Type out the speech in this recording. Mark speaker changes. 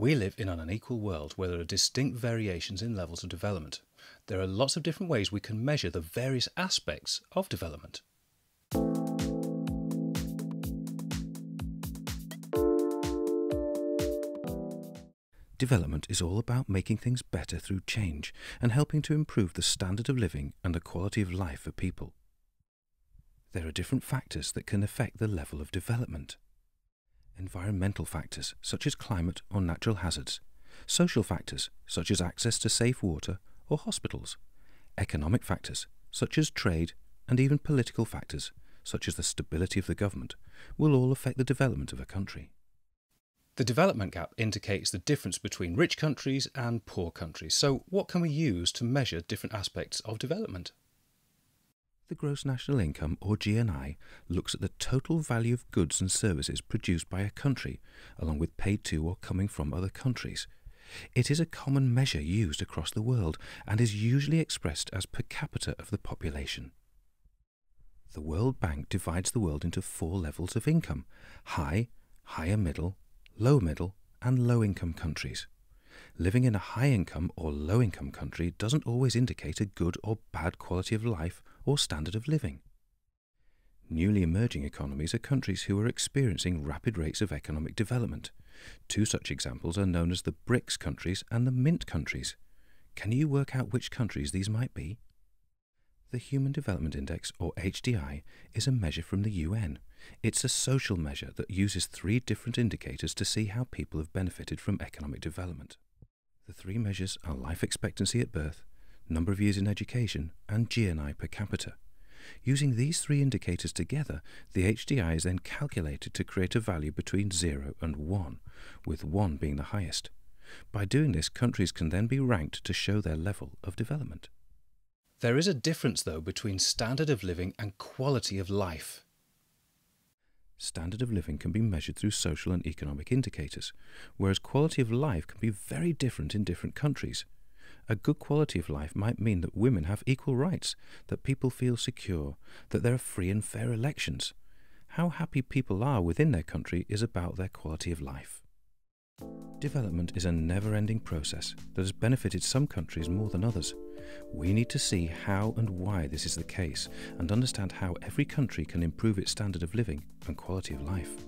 Speaker 1: We live in an unequal world where there are distinct variations in levels of development. There are lots of different ways we can measure the various aspects of development.
Speaker 2: Development is all about making things better through change and helping to improve the standard of living and the quality of life for people. There are different factors that can affect the level of development environmental factors such as climate or natural hazards, social factors such as access to safe water or hospitals, economic factors such as trade, and even political factors such as the stability of the government will all affect the development of a country.
Speaker 1: The development gap indicates the difference between rich countries and poor countries. So, what can we use to measure different aspects of development?
Speaker 2: The gross national income, or GNI, looks at the total value of goods and services produced by a country, along with paid to or coming from other countries. It is a common measure used across the world and is usually expressed as per capita of the population. The World Bank divides the world into four levels of income high, higher middle, low middle, and low income countries. Living in a high income or low income country doesn't always indicate a good or bad quality of life or standard of living. Newly emerging economies are countries who are experiencing rapid rates of economic development. Two such examples are known as the BRICS countries and the MINT countries. Can you work out which countries these might be? The Human Development Index, or HDI, is a measure from the UN. It's a social measure that uses three different indicators to see how people have benefited from economic development. The three measures are life expectancy at birth, number of years in education, and GNI per capita. Using these three indicators together, the HDI is then calculated to create a value between 0 and 1, with 1 being the highest. By doing this, countries can then be ranked to show their level of development.
Speaker 1: There is a difference, though, between standard of living and quality of life.
Speaker 2: Standard of living can be measured through social and economic indicators, whereas quality of life can be very different in different countries. A good quality of life might mean that women have equal rights, that people feel secure, that there are free and fair elections. How happy people are within their country is about their quality of life. Development is a never ending process that has benefited some countries more than others. We need to see how and why this is the case and understand how every country can improve its standard of living and quality of life.